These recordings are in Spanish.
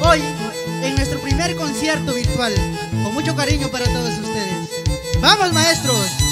Hoy, en nuestro primer concierto virtual, con mucho cariño para todos ustedes. ¡Vamos, maestros!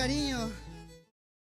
devagarinho.